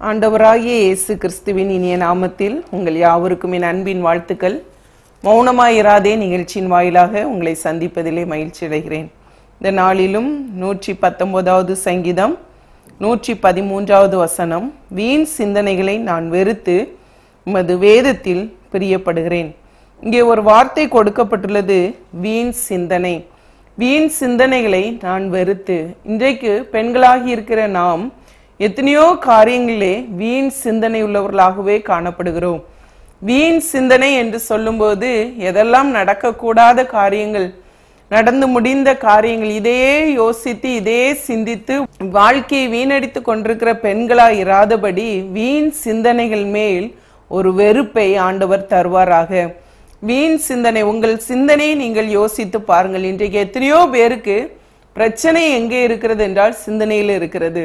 ஆண்டவராகிய இயேசு கிறிஸ்துவின் இனிய நாமத்தில் உங்கள் யாவருக்கும் என் அன்பின் வாழ்த்துக்கள். மௌனமாயிராதே நிகழ்ச்சியின் வாயிலாக உங்களை சந்திப்பதிலே மகிழ்ச்சி அடைகிறேன். இந்த நாளிலும் நூற்றி பத்தொன்பதாவது சங்கீதம் நூற்றி பதிமூன்றாவது வசனம் வீண் சிந்தனைகளை நான் வெறுத்து உமது வேதத்தில் பிரியப்படுகிறேன். இங்கே ஒரு வார்த்தை கொடுக்கப்பட்டுள்ளது வீண் சிந்தனை. வீண் சிந்தனைகளை நான் வெறுத்து இன்றைக்கு பெண்களாகி இருக்கிற நாம் எத்தனையோ காரியங்களிலே வீண் சிந்தனை உள்ளவர்களாகவே காணப்படுகிறோம். வீண் சிந்தனை என்று சொல்லும்போது எதெல்லாம் நடக்கக்கூடாத காரியங்கள் நடந்து முடிந்த காரியங்கள் இதையே யோசித்து இதையே சிந்தித்து வாழ்க்கையை வீணடித்து கொண்டிருக்கிற பெண்களா இராதபடி வீண் சிந்தனைகள் மேல் ஒரு வெறுப்பை ஆண்டவர் தருவாராக. வீண் சிந்தனை உங்கள் சிந்தனையை நீங்கள் யோசித்து பாருங்கள். இன்றைக்கு எத்தனையோ பேருக்கு பிரச்சனை எங்கே இருக்கிறது என்றால் சிந்தனையில் இருக்கிறது.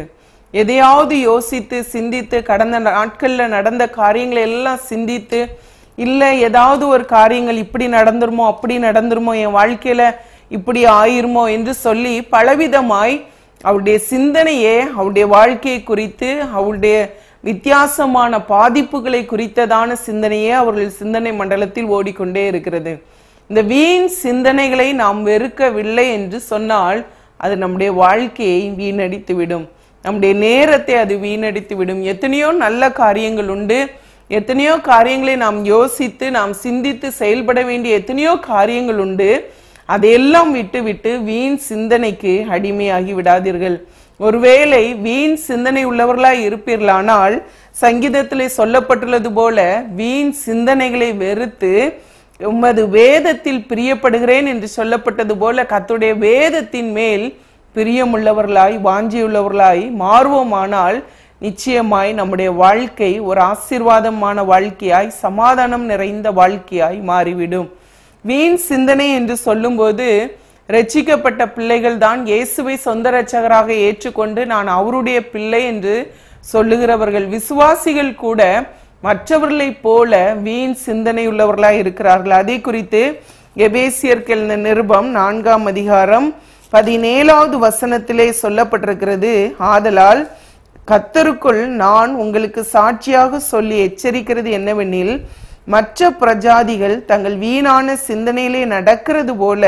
எதையாவது யோசித்து சிந்தித்து கடந்த நாட்களில் நடந்த காரியங்களை எல்லாம் சிந்தித்து இல்லை ஏதாவது ஒரு காரியங்கள் இப்படி நடந்துருமோ அப்படி நடந்துருமோ என் வாழ்க்கையில இப்படி ஆயிருமோ என்று சொல்லி பலவிதமாய் அவருடைய சிந்தனையே அவருடைய வாழ்க்கையை குறித்து அவருடைய வித்தியாசமான பாதிப்புகளை குறித்ததான சிந்தனையே அவர்கள் சிந்தனை மண்டலத்தில் ஓடிக்கொண்டே இருக்கிறது. இந்த வீண் சிந்தனைகளை நாம் வெறுக்கவில்லை என்று சொன்னால் அது நம்முடைய வாழ்க்கையை வீணடித்து விடும் நம்முடைய நேரத்தை அது வீணடித்து விடும். எத்தனையோ நல்ல காரியங்கள் உண்டு. எத்தனையோ காரியங்களை நாம் யோசித்து நாம் சிந்தித்து செயல்பட வேண்டிய எத்தனையோ காரியங்கள் உண்டு. அதையெல்லாம் விட்டு விட்டு வீண் சிந்தனைக்கு அடிமையாகி விடாதீர்கள். ஒருவேளை வீண் சிந்தனை உள்ளவர்களாய் இருப்பீர்களானால் சங்கீதத்திலே சொல்லப்பட்டுள்ளது போல வீண் சிந்தனைகளை வெறுத்து உமது வேதத்தில் பிரியப்படுகிறேன் என்று சொல்லப்பட்டது போல கத்துடைய வேதத்தின் மேல் பிரியமுள்ளவர்களாய் வாஞ்சியுள்ளவர்களாய் மாறுவோமானால் நிச்சயமாய் நம்முடைய வாழ்க்கை ஒரு ஆசீர்வாதமான வாழ்க்கையாய் சமாதானம் நிறைந்த வாழ்க்கையாய் மாறிவிடும். வீண் சிந்தனை என்று சொல்லும்போது ரட்சிக்கப்பட்ட பிள்ளைகள் தான் இயேசுவை சொந்த ரட்சகராக ஏற்றுக்கொண்டு நான் அவருடைய பிள்ளை என்று சொல்லுகிறவர்கள். விசுவாசிகள் கூட மற்றவர்களைப் போல வீண் சிந்தனை உள்ளவர்களாய் இருக்கிறார்கள். அதை குறித்து எபேசியருக்கு நிருபம் நான்காம் அதிகாரம் பதினேழாவது வசனத்திலே சொல்லப்பட்டிருக்கிறது ஆதலால் கத்தருக்குள் நான் உங்களுக்கு சாட்சியாக சொல்லி எச்சரிக்கிறது என்னவெனில் மற்ற பிரஜாதிகள் தங்கள் வீணான சிந்தனையிலே நடக்கிறது போல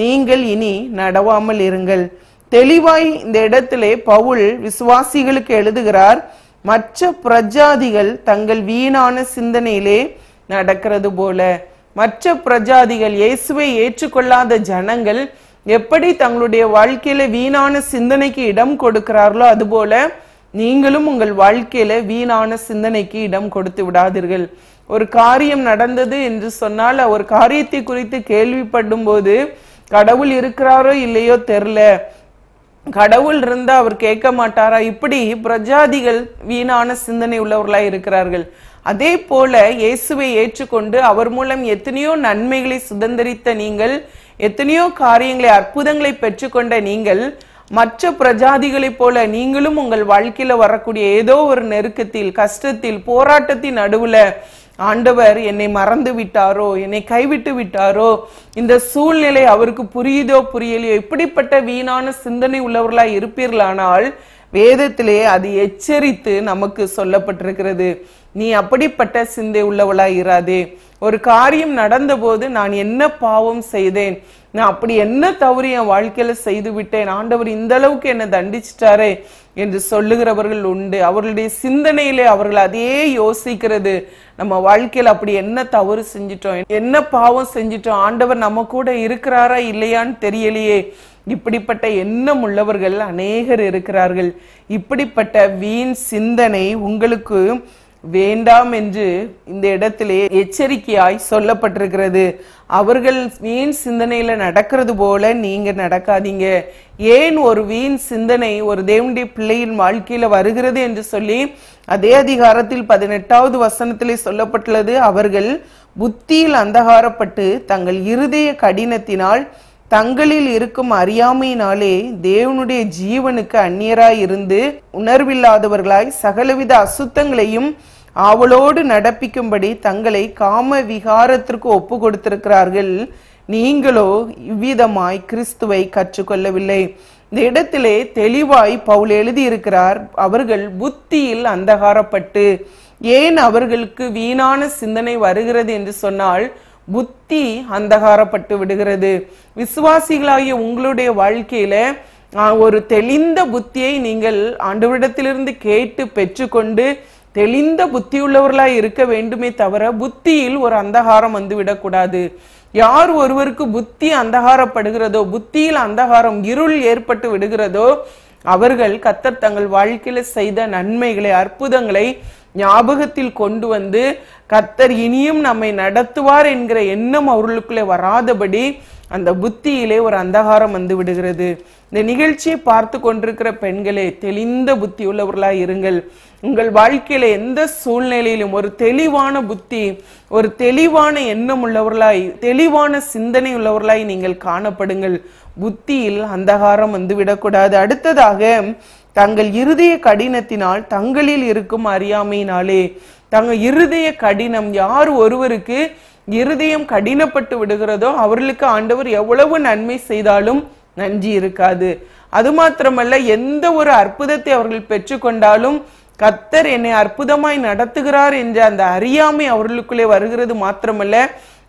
நீங்கள் இனி நடவாமல் இருங்கள். தெளிவாய் இந்த இடத்திலே பவுல் விசுவாசிகளுக்கு எழுதுகிறார் மற்ற பிரஜாதிகள் தங்கள் வீணான சிந்தனையிலே நடக்கிறது போல. மற்ற பிரஜாதிகள் இயேசுவை ஏற்றுக்கொள்ளாத ஜனங்கள் எப்படி தங்களுடைய வாழ்க்கையில வீணான சிந்தனைக்கு இடம் கொடுக்கிறார்களோ அதுபோல நீங்களும் உங்கள் வாழ்க்கையில வீணான சிந்தனைக்கு இடம் கொடுத்து விடாதீர்கள். ஒரு காரியம் நடந்தது என்று சொன்னால் ஒரு காரியத்தை குறித்து கேள்விப்படும் போது கடவுள் இருக்கிறாரோ இல்லையோ தெரில கடவுள் இருந்தா அவர் கேட்க மாட்டாரா? இப்படி பிரஜாதிகள் வீணான சிந்தனை உள்ளவர்களா இருக்கிறார்கள். அதே போல இயேசுவை ஏற்றுக்கொண்டு அவர் மூலம் எத்தனையோ நன்மைகளை சுதந்திரித்த நீங்கள் எத்தனையோ காரியங்களை அற்புதங்களை பெற்றுக்கொண்ட நீங்கள் மற்ற பிரஜாதிகளைப் போல நீங்களும் உங்கள் வாழ்க்கையில வரக்கூடிய ஏதோ ஒரு நெருக்கத்தில் கஷ்டத்தில் போராட்டத்தின் நடுவுல ஆண்டவர் என்னை மறந்து விட்டாரோ என்னை கைவிட்டு விட்டாரோ இந்த சூழ்நிலை அவருக்கு புரியுதோ புரியலையோ இப்படிப்பட்ட வீணான சிந்தனை உள்ளவர்களாய் இருப்பீர்களானால் வேதத்திலே அது எச்சரித்து நமக்கு சொல்லப்பட்டிருக்கிறது. நீ அப்படிப்பட்ட சிந்தை உள்ளவளாய் இராதே. ஒரு காரியம் நடந்தபோது நான் என்ன பாவம் செய்தேன்? நான் அப்படி என்ன தவறு என் வாழ்க்கையில செய்து விட்டேன்? ஆண்டவர் இந்த அளவுக்கு என்ன தண்டிச்சிட்டாரே என்று சொல்லுகிறவர்கள் உண்டு. அவர்களுடைய சிந்தனையிலே அவர்கள் அதையே யோசிக்கிறது. நம்ம வாழ்க்கையில அப்படி என்ன தவறு செஞ்சிட்டோம்? என்ன பாவம் செஞ்சிட்டோம்? ஆண்டவர் நம்ம கூட இருக்கிறாரா இல்லையான்னு தெரியலையே. இப்படிப்பட்ட எண்ணம் உள்ளவர்கள் அநேகர் இருக்கிறார்கள். இப்படிப்பட்ட வீண் சிந்தனை உங்களுக்கு வேண்டாம் என்று இந்த இடத்திலே எச்சரிக்கையாய் சொல்லப்பட்டிருக்கிறது. அவர்கள் வீண் சிந்தனையில நடக்கிறது போல நீங்க நடக்காதீங்க. ஏன் ஒரு வீண் சிந்தனை ஒரு தேவனுடைய பிள்ளையின் வாழ்க்கையில வருகிறது என்று சொல்லி அதே அதிகாரத்தில் பதினெட்டாவது வசனத்திலே சொல்லப்பட்டுள்ளது. அவர்கள் புத்தியில் அந்தகாரப்பட்டு தங்கள் இருதய கடினத்தினால் தங்களில் இருக்கும் அறியாமையினாலே தேவனுடைய ஜீவனுக்கு அந்நியராய் இருந்து உணர்வில்லாதவர்களாய் சகலவித அசுத்தங்களையும் அவளோடு நடப்பிக்கும்படி தங்களை காம விகாரத்திற்கு ஒப்பு கொடுத்திருக்கிறார்கள் நீங்களோ இவ்விதமாய் கிறிஸ்துவை கற்றுக்கொள்ளவில்லை. இந்த இடத்திலே தெளிவாய் பவுல் எழுதியிருக்கிறார் அவர்கள் புத்தியில் அந்தகாரப்பட்டு ஏன் அவர்களுக்கு வீணான சிந்தனை வருகிறது? என்று சொன்னால் புத்தி அந்தகாரப்பட்டு விடுகிறது. விசுவாசிகளாகிய உங்களுடைய வாழ்க்கையில ஒரு தெளிந்த புத்தியை நீங்கள் ஆண்டவரிடத்திலிருந்து கேட்டு பெற்றுக்கொண்டு தெளிந்த புத்தியுள்ளவர்களாய் இருக்க வேண்டுமே தவிர புத்தியில் ஒரு அந்தகாரம் வந்து விடக்கூடாது யார் ஒருவருக்கு புத்தி அந்தகாரப்படுகிறதோ புத்தியில் அந்தகாரம் இருள் ஏற்பட்டு விடுகிறதோ அவர்கள் கத்தர் தங்கள் வாழ்க்கையில செய்த நன்மைகளை அற்புதங்களை ஞாபகத்தில் கொண்டு வந்து கத்தர் இனியும் நம்மை நடத்துவார் என்கிற எண்ணம் அவர்களுக்குள்ளே வராதபடி அந்த புத்தியிலே ஒரு அந்தகாரம் வந்து விடுகிறது. இந்த நிகழ்ச்சியை பார்த்து கொண்டிருக்கிற பெண்களே தெளிந்த புத்தி உள்ளவர்களாய் இருங்கள். உங்கள் வாழ்க்கையில எந்த சூழ்நிலையிலும் ஒரு தெளிவான புத்தி ஒரு தெளிவான எண்ணம் உள்ளவர்களாய் தெளிவான சிந்தனை உள்ளவர்களாய் நீங்கள் காணப்படுங்கள். புத்தியில் அந்தகாரம் வந்து விடக்கூடாது. அடுத்ததாக தங்கள் இருதய கடினத்தினால் தங்களில் இருக்கும் அறியாமையினாலே தங்கள் இருதய கடினம் யார் ஒருவருக்கு இருதயம் கடினப்பட்டு விடுகிறதோ அவர்களுக்கு ஆண்டவர் எவ்வளவு நன்மை செய்தாலும் நன்றி இருக்காது. அது மாத்திரமல்ல எந்த ஒரு அற்புதத்தை அவர்கள் பெற்றுக்கொண்டாலும் கத்தர் என்னை அற்புதமாய் நடத்துகிறார் என்ற அந்த அறியாமை அவர்களுக்குள்ளே வருகிறது மாத்திரமல்ல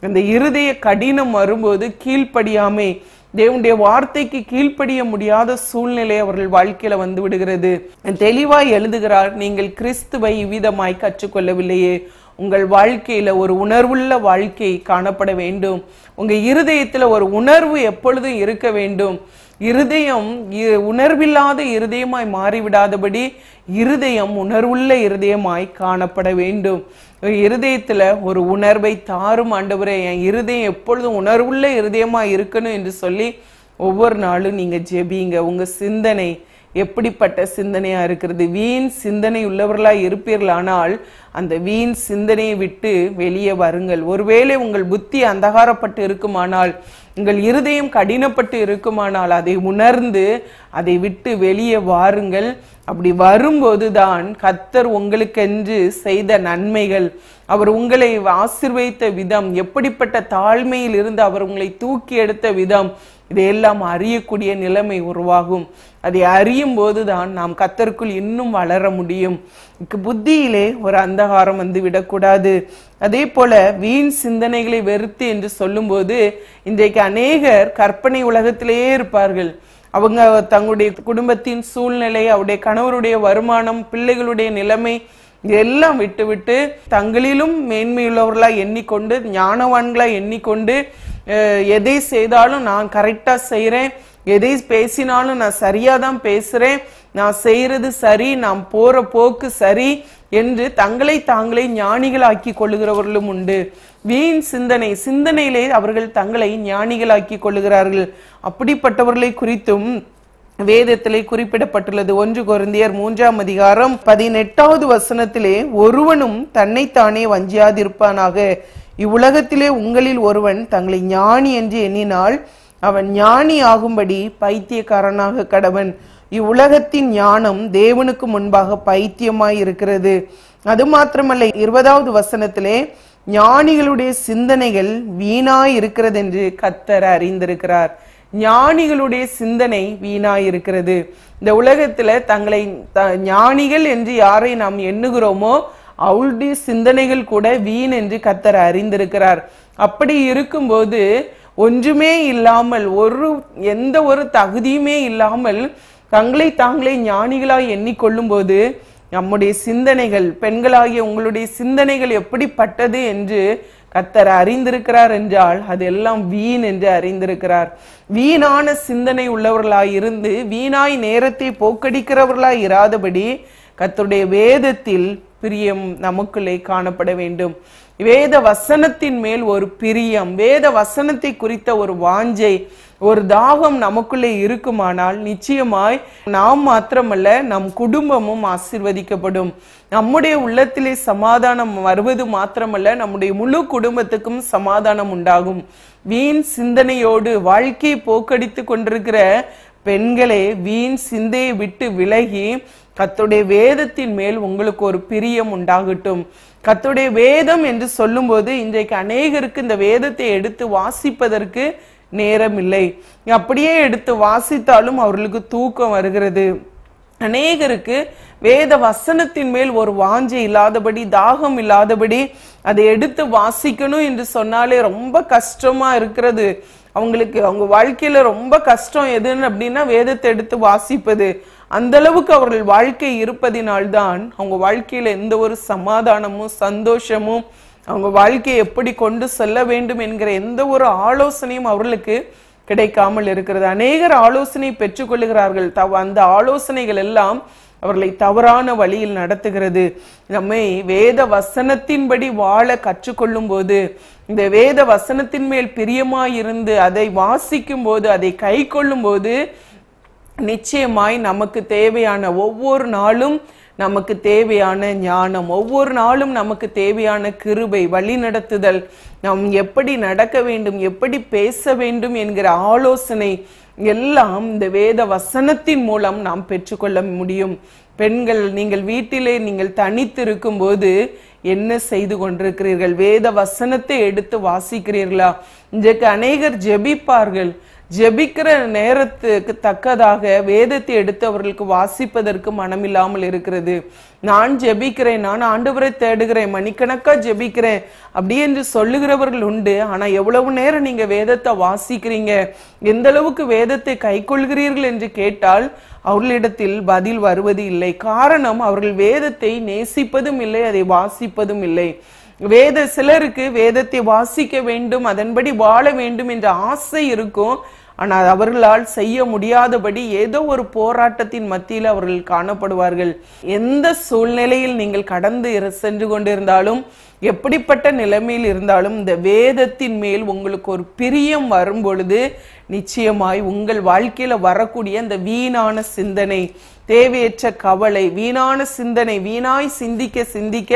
அந்த இருதய கடினம் வரும்போது கீழ்ப்படியாமை தேவனுடைய வார்த்தைக்கு கீழ்ப்படிய முடியாத சூழ்நிலை அவர்கள் வாழ்க்கையில வந்து விடுகிறது. தெளிவாய் எழுதுகிறார் நீங்கள் கிறிஸ்துவை இவ்விதமாய் கற்றுக்கொள்ளவில்லையே. உங்கள் வாழ்க்கையில ஒரு உணர்வுள்ள வாழ்க்கை காணப்பட வேண்டும். உங்க இருதயத்துல ஒரு உணர்வு எப்பொழுதும் இருக்க வேண்டும். இருதயம் இ- உணர்வில்லாத இருதயமாய் மாறிவிடாதபடி இருதயம் உணர்வுள்ள இருதயமாய் காணப்பட வேண்டும். இருதயத்தில் ஒரு உணர்வை தாரும் ஆண்டவரே என் இருதயம் எப்பொழுதும் உணர்வுள்ள இருதயமாக இருக்கணும் என்று சொல்லி ஒவ்வொரு நாளும் நீங்கள் ஜெபிங்க. உங்கள் சிந்தனை எப்படிப்பட்ட சிந்தனையா இருக்கிறது? வீண் சிந்தனை உள்ளவர்களா இருப்பீர்களானால் அந்த வீண் சிந்தனையை விட்டு வெளியே வருங்கள். ஒருவேளை உங்கள் புத்தி அந்தகாரப்பட்டு இருக்குமானால் உங்கள் இருதயம் கடினப்பட்டு இருக்குமானால் அதை உணர்ந்து அதை விட்டு வெளியே வாருங்கள். அப்படி வரும்போதுதான் கத்தர் உங்களுக்கென்று செய்த நன்மைகள் அவர் உங்களை ஆசிர்வதித்த விதம் எப்படிப்பட்ட தாழ்மையில் இருந்து அவர் உங்களை தூக்கி எடுத்த விதம் இதையெல்லாம் அறியக்கூடிய நிலைமை உருவாகும். அதை அறியும் போதுதான் நாம் கத்தருக்குள் இன்னும் வளர முடியும். புத்தியிலே ஒரு அந்தகாரம் வந்து விடக்கூடாது. அதே போல வீண் சிந்தனைகளை வெறுத்து என்று சொல்லும்போது இன்றைக்கு அநேகர் கற்பனை உலகத்திலேயே இருப்பார்கள். அவங்க தங்களுடைய குடும்பத்தின் சூழ்நிலை அவருடைய கணவருடைய வருமானம் பிள்ளைகளுடைய நிலைமை எல்லாம் விட்டுவிட்டு தங்களிலும் மேன்மையுள்ளவர்களா எண்ணிக்கொண்டு ஞானவான்களா எண்ணிக்கொண்டு எதை செய்தாலும் நான் கரெக்டா செய்கிறேன் எதை பேசினாலும் நான் சரியா தான் பேசுறேன். நான் செய்யறது சரி நான் போற போக்கு சரி என்று தங்களை தாங்களே ஞானிகளாக்கி கொள்ளுகிறவர்களும் உண்டு. வீண் சிந்தனை சிந்தனையிலே அவர்கள் தங்களை ஞானிகளாக்கி கொள்ளுகிறார்கள். அப்படிப்பட்டவர்களை குறித்தும் வேதத்திலே குறிப்பிடப்பட்டுள்ளது. ஒன்று குருந்தியர் மூன்றாம் அதிகாரம் பதினெட்டாவது வசனத்திலே ஒருவனும் தன்னைத்தானே வஞ்சியாதிருப்பானாக. இவ்வுலகத்திலே உங்களில் ஒருவன் தங்களை ஞானி என்று எண்ணினால் அவன் ஞானி ஆகும்படி பைத்தியக்காரனாக கடவன். இவ்வுலகத்தின் ஞானம் தேவனுக்கு முன்பாக பைத்தியமாய் இருக்கிறது. அது மாத்திரமல்ல இருபதாவது வசனத்திலே ஞானிகளுடைய சிந்தனைகள் வீணாய் இருக்கிறது என்று கத்தர் அறிந்திருக்கிறார். ஞானிகளுடைய சிந்தனை வீணாய் இருக்கிறது. இந்த உலகத்துல தங்களை த- ஞானிகள் என்று யாரை நாம் எண்ணுகிறோமோ அவளுடைய சிந்தனைகள் கூட வீண் என்று கத்தர் அறிந்திருக்கிறார். அப்படி இருக்கும்போது ஒன்றுமே இல்லாமல் ஒரு எந்த ஒரு தகுதியுமே இல்லாமல் தங்களை தாங்களே ஞானிகளாய் எண்ணிக்கொள்ளும் போது நம்முடைய சிந்தனைகள் பெண்களாகிய உங்களுடைய சிந்தனைகள் எப்படிப்பட்டது என்று கத்தர் அறிந்திருக்கிறார் என்றால் அதெல்லாம் வீண் என்று அறிந்திருக்கிறார். வீணான சிந்தனை உள்ளவர்களாய் இருந்து வீணாய் நேரத்தை போக்கடிக்கிறவர்களாய் இராதபடி கத்தருடைய வேதத்தில் பிரியம் நமக்குள்ளே காணப்பட வேண்டும். வேத வசனத்தின் மேல் ஒரு பிரியம் வேத வசனத்தை குறித்த ஒரு வாஞ்சை ஒரு தாகம் நமக்குள்ளே இருக்குமானால் நிச்சயமாய் நாம் மாத்திரமல்ல நம் குடும்பமும் ஆசிர்வதிக்கப்படும். நம்முடைய உள்ளத்திலே சமாதானம் வருவது மாத்திரமல்ல நம்முடைய முழு குடும்பத்துக்கும் சமாதானம் உண்டாகும். வீண் சிந்தனையோடு வாழ்க்கையை போக்கடித்து கொண்டிருக்கிற பெண்களே வீண் சிந்தையை விட்டு விலகி கத்துடைய வேதத்தின் மேல் உங்களுக்கு ஒரு பிரியம் உண்டாகட்டும். கத்துடைய வேதம் என்று சொல்லும்போது இன்றைக்கு அநேகருக்கு இந்த வேதத்தை எடுத்து வாசிப்பதற்கு நேரம் இல்லை அப்படியே எடுத்து வாசித்தாலும் அவர்களுக்கு தூக்கம் வருகிறது. அநேகருக்கு வேத வசனத்தின் மேல் ஒரு வாஞ்சை இல்லாதபடி தாகம் இல்லாதபடி அதை எடுத்து வாசிக்கணும் என்று சொன்னாலே ரொம்ப கஷ்டமா இருக்கிறது. அவங்களுக்கு அவங்க வாழ்க்கையில ரொம்ப கஷ்டம் எதுன்னு அப்படின்னா வேதத்தை எடுத்து வாசிப்பது. அந்த அளவுக்கு அவர்கள் வாழ்க்கை இருப்பதினால்தான் அவங்க வாழ்க்கையில எந்த ஒரு சமாதானமும் சந்தோஷமும் அவங்க வாழ்க்கையை எப்படி கொண்டு செல்ல வேண்டும் என்கிற எந்த ஒரு ஆலோசனையும் அவர்களுக்கு கிடைக்காமல் இருக்கிறது. அநேகர் ஆலோசனை பெற்றுக்கொள்கிறார்கள். தவ அந்த ஆலோசனைகள் எல்லாம் அவர்களை தவறான வழியில் நடத்துகிறது. நம்மை வேத வசனத்தின்படி வாழ கற்றுக்கொள்ளும் போது இந்த வேத வசனத்தின் மேல் பிரியமாயிருந்து அதை வாசிக்கும் போது அதை கை கொள்ளும் போது நிச்சயமாய் நமக்கு தேவையான ஒவ்வொரு நாளும் நமக்கு தேவையான ஞானம் ஒவ்வொரு நாளும் நமக்கு தேவையான கிருபை வழிநடத்துதல். நாம் எப்படி நடக்க வேண்டும் எப்படி பேச வேண்டும் என்கிற ஆலோசனை எல்லாம் இந்த வேத வசனத்தின் மூலம் நாம் பெற்றுக்கொள்ள முடியும். பெண்கள் நீங்கள் வீட்டிலே நீங்கள் தனித்து இருக்கும்போது என்ன செய்து கொண்டிருக்கிறீர்கள்? வேத வசனத்தை எடுத்து வாசிக்கிறீர்களா? இன்றைக்கு அநேகர் ஜெபிப்பார்கள். ஜெபிக்கிற நேரத்துக்கு தக்கதாக வேதத்தை எடுத்து அவர்களுக்கு வாசிப்பதற்கு மனமில்லாமல் இருக்கிறது. நான் ஜெபிக்கிறேன் நான் ஆண்டவரை தேடுகிறேன் மணிக்கணக்கா ஜெபிக்கிறேன் அப்படி என்று சொல்லுகிறவர்கள் உண்டு. ஆனா எவ்வளவு நேரம் நீங்க வேதத்தை வாசிக்கிறீங்க? எந்த அளவுக்கு வேதத்தை கைக்கொள்கிறீர்கள் என்று கேட்டால் அவர்களிடத்தில் பதில் வருவது இல்லை. காரணம் அவர்கள் வேதத்தை நேசிப்பதும் இல்லை அதை வாசிப்பதும் இல்லை. வேத சிலருக்கு வேதத்தை வாசிக்க வேண்டும் அதன்படி வாழ வேண்டும் என்ற ஆசை இருக்கும். ஆனால் அவர்களால் செய்ய முடியாதபடி ஏதோ ஒரு போராட்டத்தின் மத்தியில் அவர்கள் காணப்படுவார்கள். எந்த சூழ்நிலையில் நீங்கள் கடந்து சென்று கொண்டிருந்தாலும் எப்படிப்பட்ட நிலைமையில் இருந்தாலும் இந்த வேதத்தின் மேல் உங்களுக்கு ஒரு பிரியம் வரும் பொழுது நிச்சயமாய் உங்கள் வாழ்க்கையில வரக்கூடிய அந்த வீணான சிந்தனை தேவையற்ற கவலை வீணான சிந்தனை வீணாய் சிந்திக்க சிந்திக்க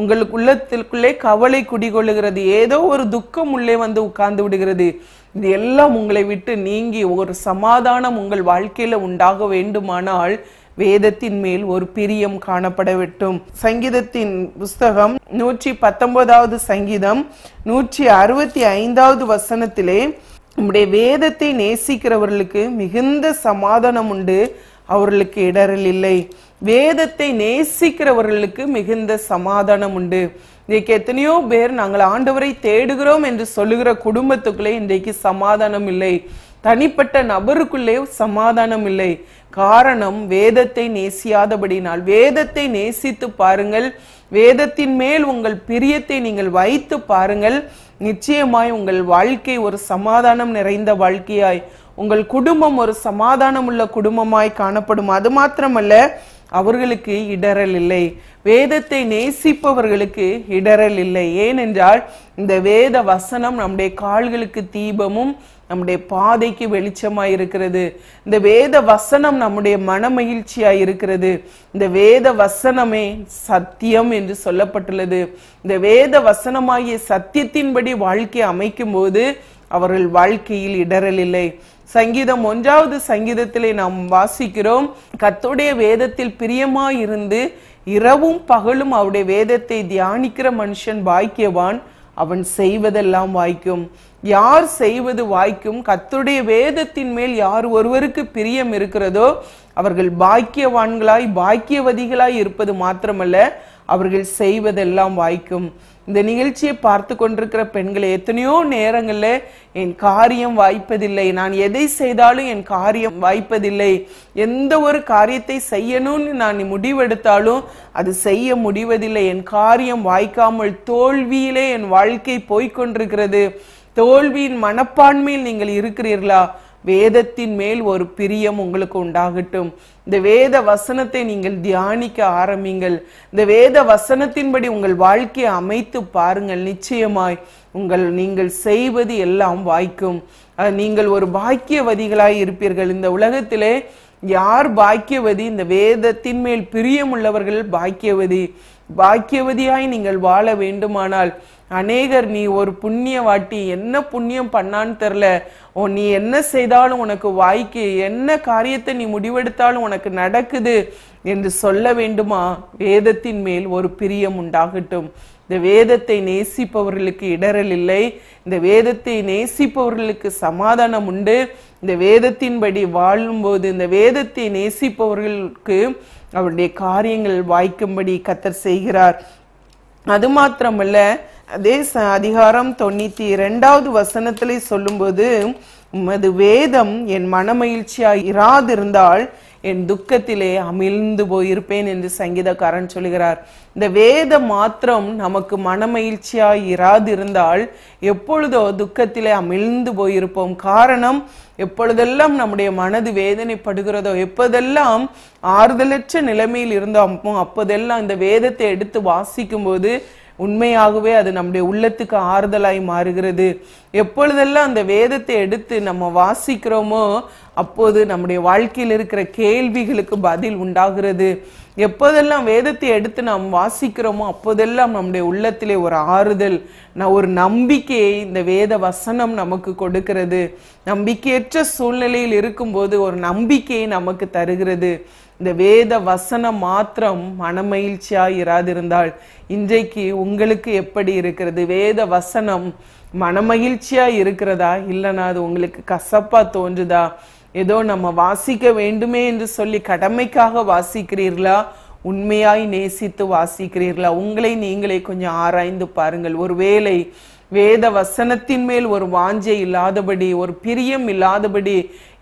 உங்களுக்கு உள்ளத்திற்குள்ளே கவலை குடிகொள்ளுகிறது. ஏதோ ஒரு துக்கம் உள்ளே வந்து உட்கார்ந்து விடுகிறது. இது எல்லாம் உங்களை விட்டு நீங்கி ஒரு சமாதானம் உங்கள் வாழ்க்கையில உண்டாக வேண்டுமானால் வேதத்தின் மேல் ஒரு பிரியம் காணப்பட வேண்டும். சங்கீதத்தின் புஸ்தகம் நூற்றி பத்தொன்பதாவது சங்கீதம் நூற்றி அறுபத்தி ஐந்தாவது வசனத்திலே நம்முடைய வேதத்தை நேசிக்கிறவர்களுக்கு மிகுந்த சமாதானம் உண்டு. அவர்களுக்கு இடரல் இல்லை. வேதத்தை நேசிக்கிறவர்களுக்கு மிகுந்த சமாதானம் உண்டு. இன்றைக்கு எத்தனையோ பேர் நாங்கள் ஆண்டவரை தேடுகிறோம் என்று சொல்லுகிற குடும்பத்துக்குள்ளே இன்றைக்கு சமாதானம் இல்லை. தனிப்பட்ட நபருக்குள்ளே சமாதானம் இல்லை. காரணம் வேதத்தை நேசியாதபடினால். வேதத்தை நேசித்து பாருங்கள். வேதத்தின் மேல் உங்கள் பிரியத்தை நீங்கள் வைத்து பாருங்கள். நிச்சயமாய் உங்கள் வாழ்க்கை ஒரு சமாதானம் நிறைந்த வாழ்க்கையாய். உங்கள் குடும்பம் ஒரு சமாதானம் உள்ள குடும்பமாய் காணப்படும். அது மாத்திரமல்ல அவர்களுக்கு இடரல் இல்லை. வேதத்தை நேசிப்பவர்களுக்கு இடரல் இல்லை. ஏனென்றால் இந்த வேத வசனம் நம்முடைய கால்களுக்கு தீபமும் நம்முடைய பாதைக்கு வெளிச்சமாய் இருக்கிறது. இந்த வேத வசனம் நம்முடைய மன மகிழ்ச்சியாய் இருக்கிறது. இந்த வேத வசனமே சத்தியம் என்று சொல்லப்பட்டுள்ளது. இந்த வேத வசனமாகிய சத்தியத்தின்படி வாழ்க்கை அமைக்கும் போது அவர்கள் வாழ்க்கையில் இடரல் இல்லை. சங்கீதம் ஒன்றாவது சங்கீதத்திலே நாம் வாசிக்கிறோம் கத்துடைய வேதத்தில் பிரியமாயிருந்து இரவும் பகலும் அவருடைய வேதத்தை தியானிக்கிற மனுஷன் பாக்கியவான் அவன் செய்வதெல்லாம் வாய்க்கும். யார் செய்வது வாய்க்கும்? கத்துடைய வேதத்தின் மேல் யார் ஒருவருக்கு பிரியம் இருக்கிறதோ அவர்கள் பாக்கியவான்களாய் பாக்கியவதிகளாய் இருப்பது மாத்திரமல்ல அவர்கள் செய்வதெல்லாம் வாய்க்கும். இந்த நிகழ்ச்சியை பார்த்து கொண்டிருக்கிற பெண்களை எத்தனையோ நேரங்களில் என் காரியம் வாய்ப்பதில்லை. நான் எதை செய்தாலும் என் காரியம் வாய்ப்பதில்லை. எந்த ஒரு காரியத்தை செய்யணும்னு நான் முடிவெடுத்தாலும் அது செய்ய முடிவதில்லை. என் காரியம் வாய்க்காமல் தோல்வியிலே என் வாழ்க்கை போய்கொண்டிருக்கிறது தோல்வியின் மனப்பான்மையில் நீங்கள் இருக்கிறீர்களா? வேதத்தின் மேல் ஒரு பிரியம் உங்களுக்கு உண்டாகட்டும். இந்த வேத வசனத்தை நீங்கள் தியானிக்க ஆரம்பிங்கள். இந்த வேத வசனத்தின்படி உங்கள் வாழ்க்கையை அமைத்து பாருங்கள். நிச்சயமாய் உங்கள் நீங்கள் செய்வது எல்லாம் வாய்க்கும். நீங்கள் ஒரு பாக்கியவதிகளாய் இருப்பீர்கள். இந்த உலகத்திலே யார் பாக்கியவதி? இந்த வேதத்தின் மேல் பிரியம் உள்ளவர்கள் பாக்கியவதி. பாக்கியவதியாய் நீங்கள் வாழ வேண்டுமானால் அநேகர் நீ ஒரு புண்ணியவாட்டி என்ன புண்ணியம் பண்ணான்னு தெரில ஓ நீ என்ன செய்தாலும் உனக்கு வாய்க்கு என்ன காரியத்தை நீ முடிவெடுத்தாலும் உனக்கு நடக்குது என்று சொல்ல வேண்டுமா? வேதத்தின் மேல் ஒரு பிரியம் உண்டாகட்டும். இந்த வேதத்தை நேசிப்பவர்களுக்கு இடரல் இல்லை. இந்த வேதத்தை நேசிப்பவர்களுக்கு சமாதானம் உண்டு. இந்த வேதத்தின்படி வாழும்போது இந்த வேதத்தை நேசிப்பவர்களுக்கு அவருடைய காரியங்கள் வாய்க்கும்படி கத்தர் செய்கிறார். அது மாத்திரமல்ல அதே ச- அதிகாரம் தொண்ணூத்தி இரண்டாவது வசனத்தில் சொல்லும்போது உமது வேதம் என் மனமகிழ்ச்சியாய் இராதிருந்தால் என் துக்கத்திலே அமிழ்ந்து போயிருப்பேன் என்று சங்கீதக்காரன் சொல்கிறார் இந்த வேதம் மாத்திரம் நமக்கு மனமகிழ்ச்சியாய் இராதிருந்தால் எப்பொழுதோ துக்கத்திலே அமிழ்ந்து போயிருப்போம். காரணம் எப்பொழுதெல்லாம் நம்முடைய மனது வேதனைப்படுகிறதோ எப்போதெல்லாம் ஆறுதலற்ற நிலைமையில் இருந்தோமோ அப்போதெல்லாம் இந்த வேதத்தை எடுத்து வாசிக்கும் போது உண்மையாகவே அது நம்முடைய உள்ளத்துக்கு ஆறுதலாய் மாறுகிறது. எப்பொழுதெல்லாம் அந்த வேதத்தை எடுத்து நம்ம வாசிக்கிறோமோ அப்போது நம்முடைய வாழ்க்கையில் இருக்கிற கேள்விகளுக்கு பதில் உண்டாகிறது. எப்போதெல்லாம் வேதத்தை எடுத்து நாம் வாசிக்கிறோமோ அப்போதெல்லாம் நம்முடைய உள்ளத்திலே ஒரு ஆறுதல் நான் ஒரு நம்பிக்கையை இந்த வேத வசனம் நமக்கு கொடுக்கிறது. நம்பிக்கையற்ற சூழ்நிலையில் இருக்கும்போது ஒரு நம்பிக்கையை நமக்கு தருகிறது. இந்த வேத வசனம் மாத்திரம் மனமகிழ்ச்சியாக இராதிருந்தால் இன்றைக்கு உங்களுக்கு எப்படி இருக்கிறது? வேத வசனம் மனமகிழ்ச்சியாக இருக்கிறதா? இல்லைனா அது உங்களுக்கு கசப்பாக தோன்றுதா? ஏதோ நம்ம வாசிக்க வேண்டுமே என்று சொல்லி கடமைக்காக வாசிக்கிறீர்களா? உண்மையாய் நேசித்து வாசிக்கிறீர்களா? உங்களை நீங்களே கொஞ்சம் ஆராய்ந்து பாருங்கள். ஒருவேளை வேத வசனத்தின் மேல் ஒரு வாஞ்சை இல்லாதபடி ஒரு பிரியம் இல்லாதபடி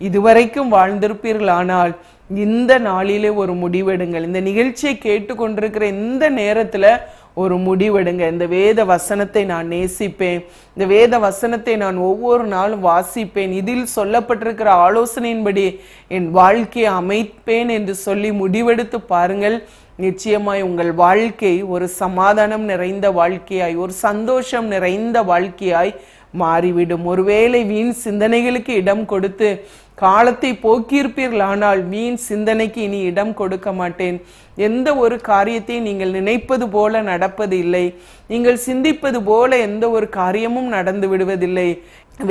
இதுவரைக்கும் வாழ்ந்திருப்பீர்களானால் இந்த நாளிலே ஒரு முடிவெடுங்கள். இந்த நிகழ்ச்சியை கேட்டுக்கொண்டிருக்கிற இந்த நேரத்துல ஒரு முடிவெடுங்க இந்த வேத வசனத்தை நான் நேசிப்பேன். இந்த வேத வசனத்தை நான் ஒவ்வொரு நாளும் வாசிப்பேன். இதில் சொல்லப்பட்டிருக்கிற ஆலோசனையின்படி என் வாழ்க்கையை அமைப்பேன் என்று சொல்லி முடிவெடுத்து பாருங்கள். நிச்சயமாய் உங்கள் வாழ்க்கை ஒரு சமாதானம் நிறைந்த வாழ்க்கையாய் ஒரு சந்தோஷம் நிறைந்த வாழ்க்கையாய் மாறிவிடும். ஒருவேளை வீண் சிந்தனைகளுக்கு இடம் கொடுத்து காலத்தை போக்கியிருப்பீர்களானால் வீண் சிந்தனைக்கு இனி இடம் கொடுக்க மாட்டேன். எந்த ஒரு காரியத்தை நீங்கள் நினைப்பது போல நடப்பது இல்லை. நீங்கள் சிந்திப்பது போல எந்த ஒரு காரியமும் நடந்து விடுவதில்லை.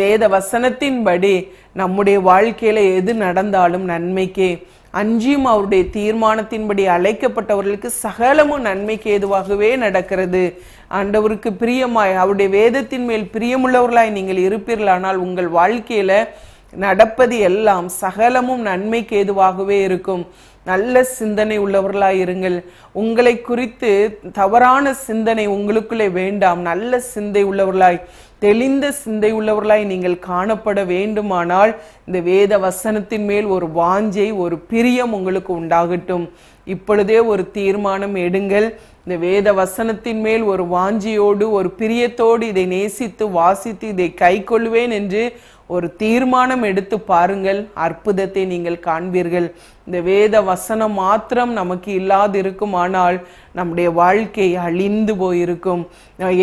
வேத வசனத்தின்படி நம்முடைய வாழ்க்கையில எது நடந்தாலும் நன்மைக்கே. அஞ்சியும் அவருடைய தீர்மானத்தின்படி அழைக்கப்பட்டவர்களுக்கு சகலமும் நன்மைக்கு ஏதுவாகவே நடக்கிறது. ஆண்டவருக்கு பிரியமாய் அவருடைய வேதத்தின் மேல் பிரியமுள்ளவர்களாய் நீங்கள் இருப்பீர்களானால் உங்கள் வாழ்க்கையில நடப்பது எல்லாம் சகலமும் நன்மைக்கு ஏதுவாகவே இருக்கும். நல்ல சிந்தனை உள்ளவர்களாய் இருங்கள். உங்களை குறித்து தவறான சிந்தனை உங்களுக்குள்ளே வேண்டாம். நல்ல சிந்தை உள்ளவர்களாய் தெளிந்த சிந்தை உள்ளவர்களாய் நீங்கள் காணப்பட வேண்டுமானால் இந்த வேத வசனத்தின் மேல் ஒரு வாஞ்சை ஒரு பிரியம் உங்களுக்கு உண்டாகட்டும். இப்பொழுதே ஒரு தீர்மானம் எடுங்கள். இந்த வேத வசனத்தின் மேல் ஒரு வாஞ்சியோடு ஒரு பிரியத்தோடு இதை நேசித்து வாசித்து இதை கைக்கொள்வேன் என்று ஒரு தீர்மானம் எடுத்து பாருங்கள். அற்புதத்தை நீங்கள் காண்பீர்கள். இந்த வேத வசனம் மாத்திரம் நமக்கு இல்லாதிருக்கும் ஆனால் நம்முடைய வாழ்க்கை அழிந்து போயிருக்கும்.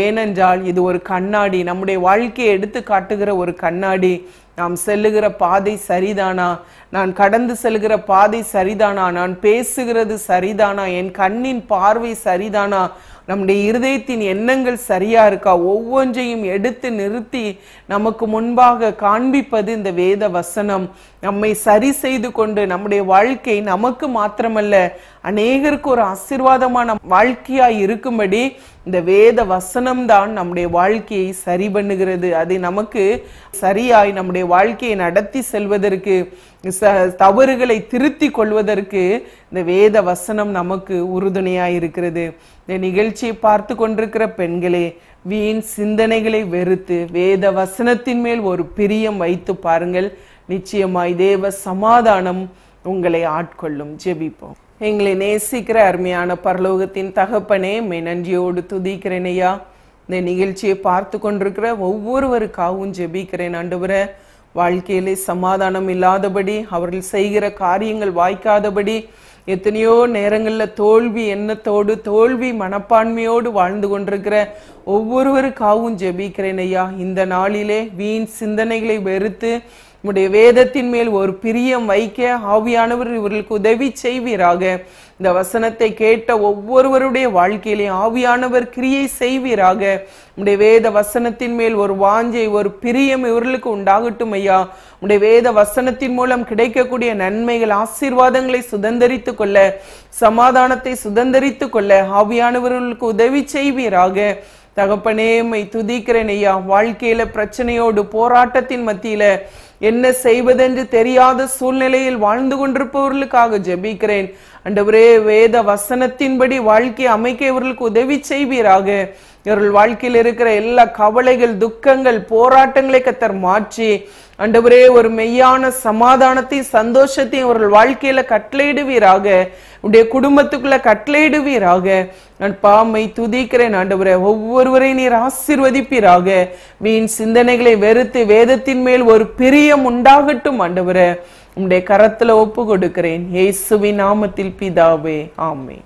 ஏனென்றால் இது ஒரு கண்ணாடி. நம்முடைய வாழ்க்கையை எடுத்து காட்டுகிற ஒரு கண்ணாடி. நாம் செல்லுகிற பாதை சரிதானா? நான் கடந்து செல்கிற பாதை சரிதானா? நான் பேசுகிறது சரிதானா? என் கண்ணின் பார்வை சரிதானா? நம்முடைய இருதயத்தின் எண்ணங்கள் சரியா இருக்கா? ஒவ்வொன்றையும் எடுத்து நிறுத்தி நமக்கு முன்பாக காண்பிப்பது இந்த வேத வசனம். நம்மை சரி செய்து கொண்டு நம்முடைய வாழ்க்கை நமக்கு மாத்திரமல்ல அநேகருக்கு ஒரு ஆசீர்வாதமான வாழ்க்கையாய் இருக்கும்படி இந்த வேத வசனம் தான் நம்முடைய வாழ்க்கையை சரி பண்ணுகிறது. அது நமக்கு சரியாய் நம்முடைய வாழ்க்கையை நடத்தி செல்வதற்கு ச- தவறுகளை திருத்தி கொள்வதற்கு இந்த வேத வசனம் நமக்கு உறுதுணையாய் இருக்கிறது. இந்த நிகழ்ச்சியை பார்த்து கொண்டிருக்கிற பெண்களே வீண் சிந்தனைகளை வெறுத்து வேத வசனத்தின் மேல் ஒரு பிரியம் வைத்து பாருங்கள். நிச்சயமாய் தேவ சமாதானம் உங்களை ஆட்கொள்ளும். ஜெபிப்போம். எங்களை நேசிக்கிற அருமையான பரலோகத்தின் தகப்பனே மே நன்றியோடு இந்த நிகழ்ச்சியை பார்த்து கொண்டிருக்கிற ஒவ்வொருவருக்காகவும் ஜெபிக்கிறேன் ஆண்டவரே. வாழ்க்கையிலே சமாதானம் இல்லாதபடி அவர்கள் செய்கிற காரியங்கள் வாய்க்காதபடி எத்தனையோ நேரங்களில் தோல்வி எண்ணத்தோடு தோல்வி மனப்பான்மையோடு வாழ்ந்து கொண்டிருக்கிற ஒவ்வொருவருக்காகவும் ஜெபிக்கிறேன் ஐயா. இந்த நாளிலே வீண் சிந்தனைகளை வெறுத்து உம்முடைய வேதத்தின் மேல் ஒரு பிரியம் வைக்க ஆவியானவர் இவர்களுக்கு உதவி செய்வீராக. இந்த வசனத்தை கேட்ட ஒவ்வொருவருடைய வாழ்க்கையிலே ஆவியானவர் கிரியை செய்வீராக. உடைய வேத வசனத்தின் மேல் ஒரு வாஞ்சை ஒரு பிரியம் இவர்களுக்கு உண்டாகட்டும் ஐயா. உடைய வேத வசனத்தின் மூலம் கிடைக்கக்கூடிய நன்மைகள் ஆசீர்வாதங்களை சுதந்தரித்துக் கொள்ள சமாதானத்தை சுதந்தரித்துக் கொள்ள ஆவியானவர்களுக்கு உதவி செய்வீராக. தகப்பனேமை துதிக்கிறேன் ஐயா. வாழ்க்கையில பிரச்சனையோடு போராட்டத்தின் மத்தியில என்ன செய்வதென்று தெரியாத சூழ்நிலையில் வாழ்ந்து கொண்டிருப்பவர்களுக்காக ஜெபிக்கிறேன். அண்டவரே வேத வசனத்தின்படி வாழ்க்கையை அமைக்க இவர்களுக்கு உதவி செய்வீராக. இவர்கள் வாழ்க்கையில் இருக்கிற எல்லா கவலைகள் துக்கங்கள் போராட்டங்களை கத்தர் மாற்றி அண்டவரே ஒரு மெய்யான சமாதானத்தையும் சந்தோஷத்தையும் அவர்கள் வாழ்க்கையில கட்டளையிடுவீராக. உடைய குடும்பத்துக்குள்ள கட்டளையிடுவீராக. நான் பாமை துதிக்கிறேன் ஆண்டவரே. ஒவ்வொருவரையும் நீர் ஆசீர்வதிப்பீராக. வீண் சிந்தனைகளை வெறுத்து வேதத்தின் மேல் ஒரு பிரியம் உண்டாகட்டும் ஆண்டவரே. உடைய கரத்துல ஒப்பு கொடுக்கிறேன் இயேசுவின் நாமத்தில் பிதாவே. ஆமே